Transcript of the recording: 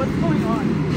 what's going on?